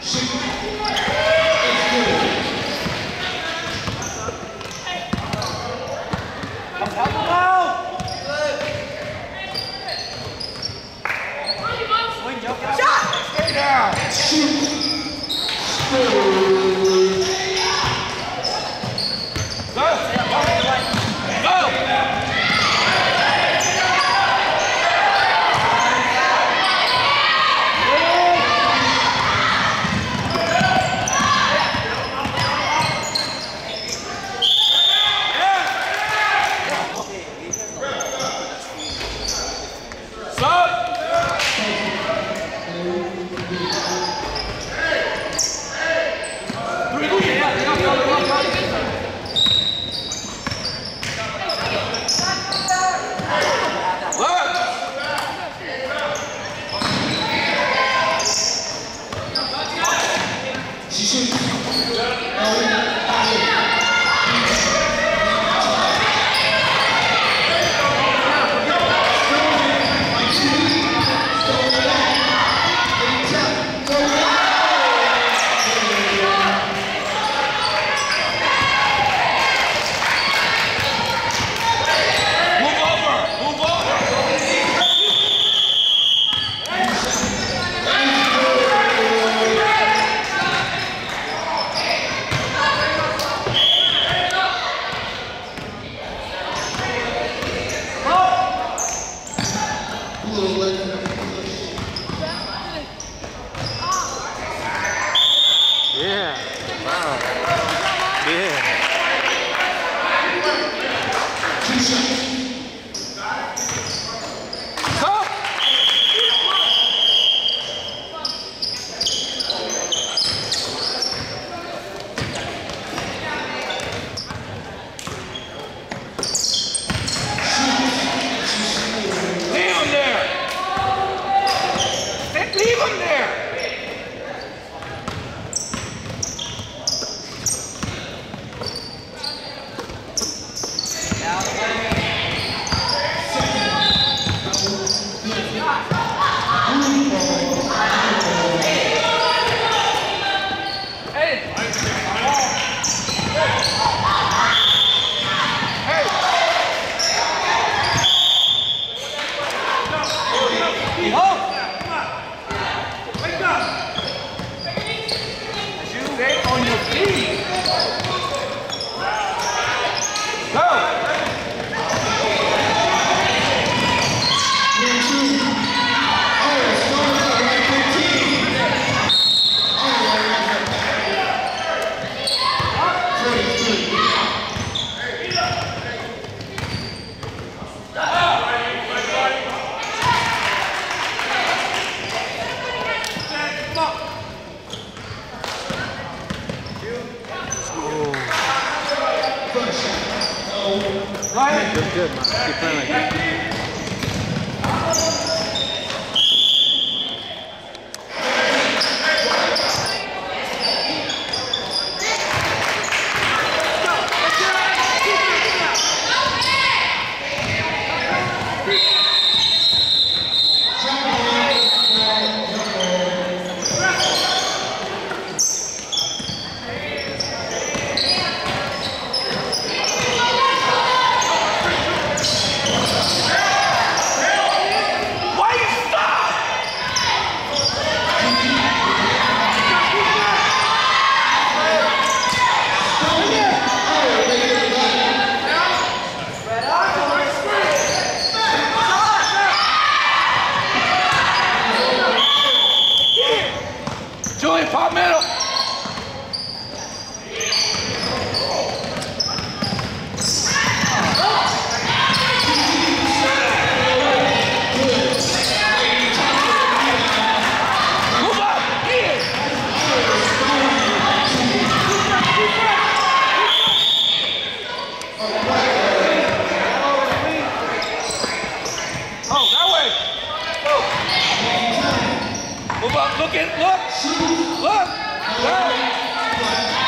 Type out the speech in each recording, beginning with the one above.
Stay Come. Move. Move up. Look. Look. Look.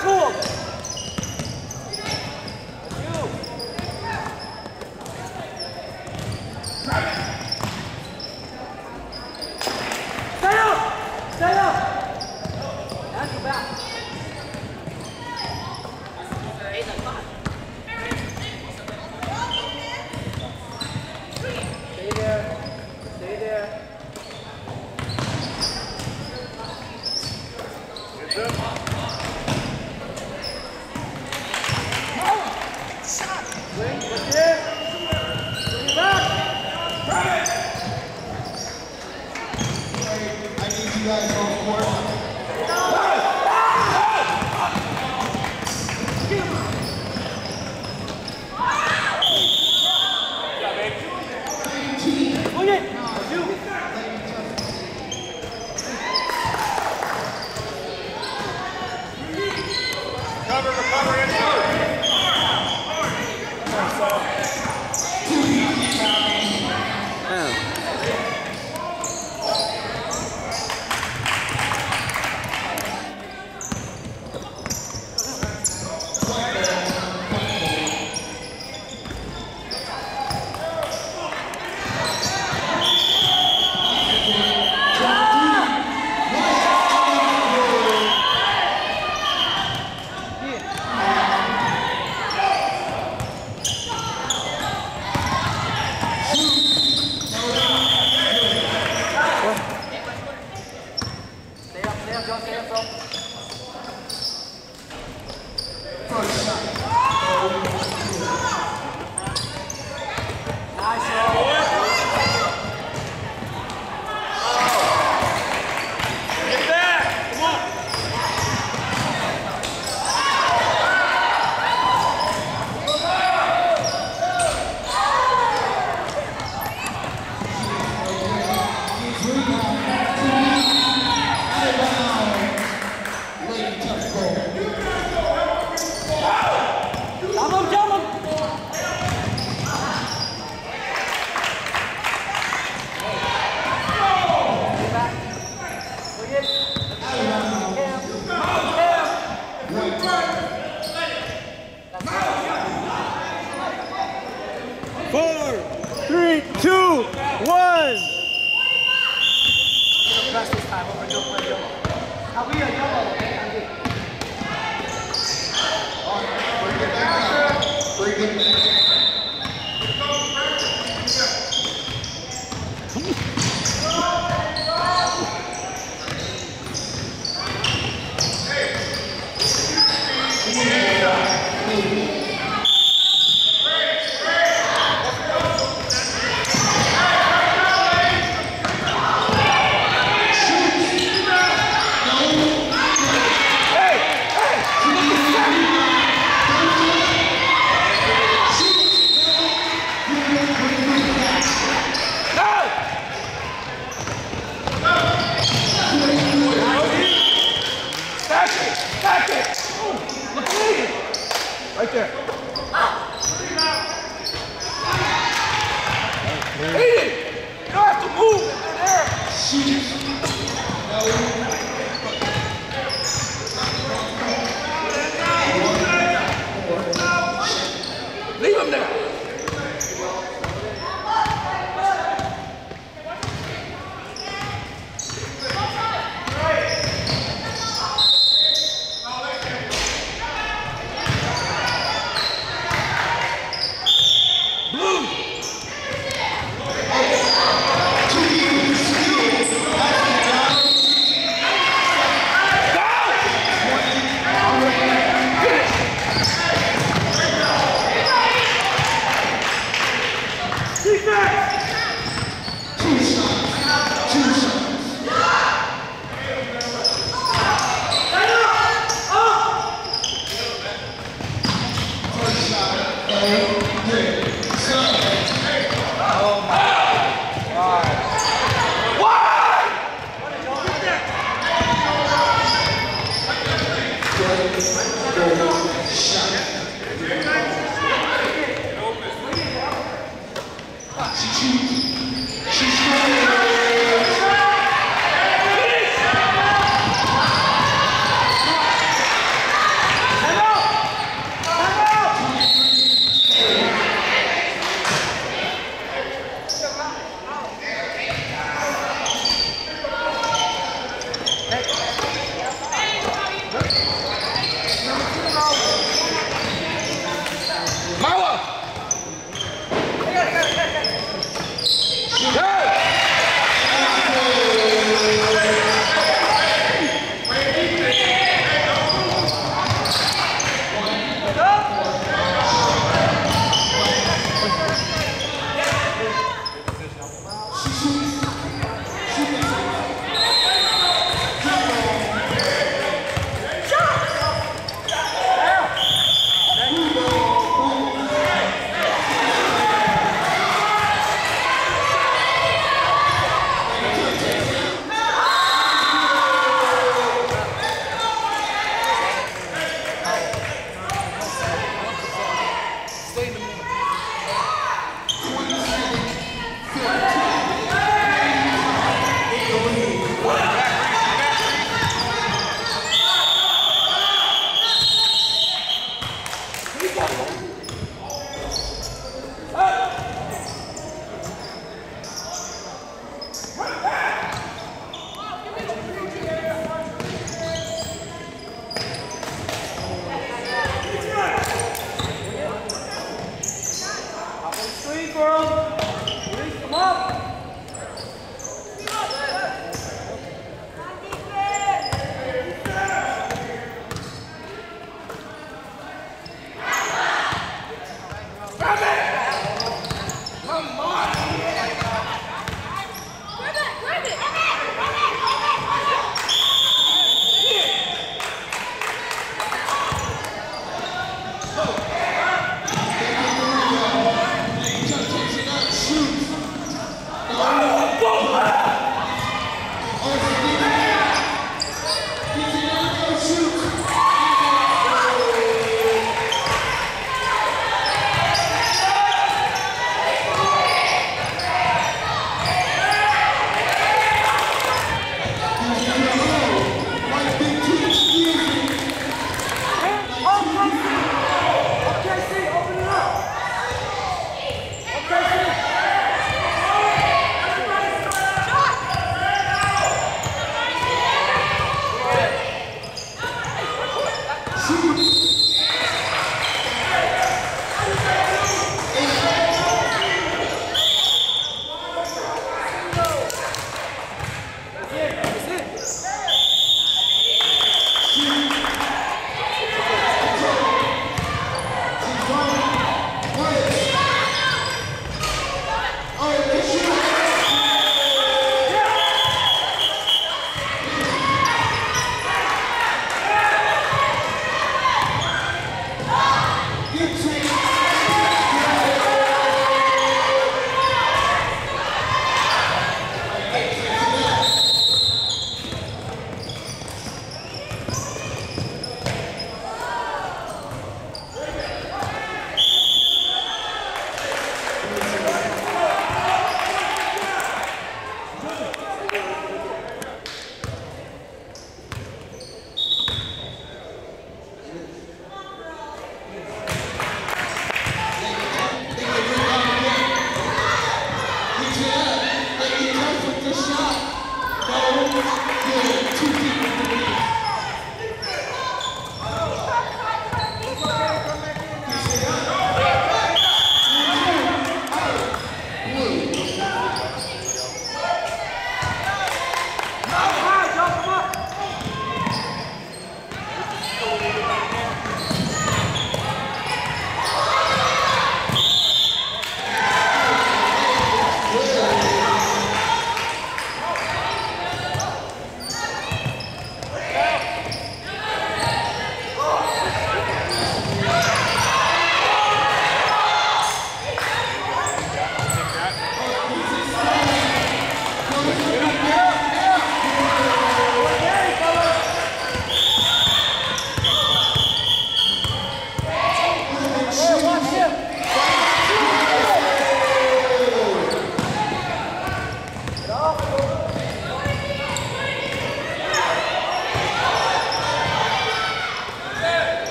错。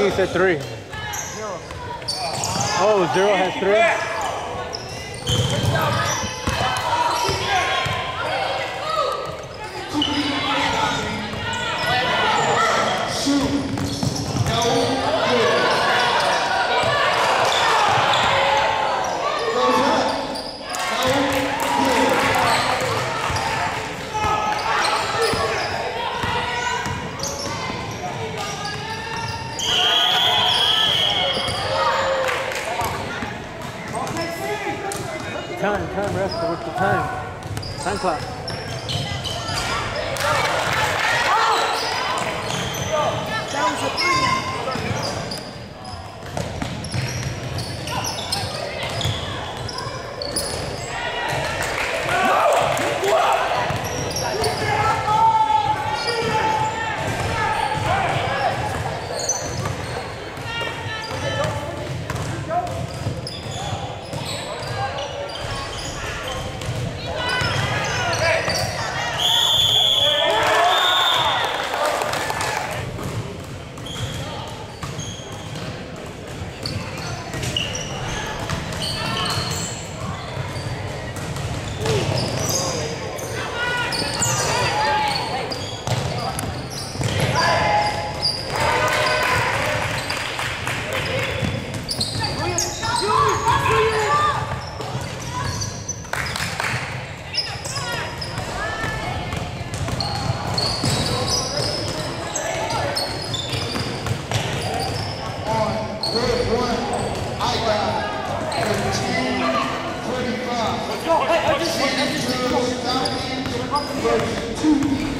think he said three. Zero. Oh, zero has three? 三三块。No, I, I just, I just, I just,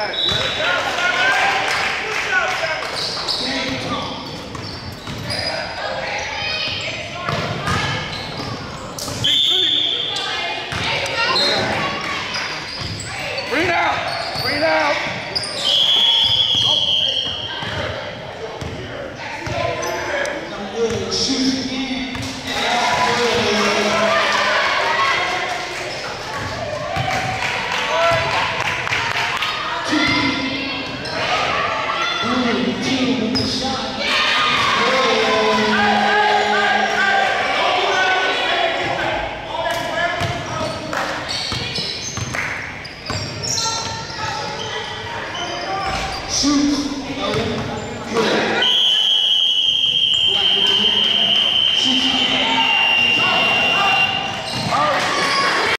Okay.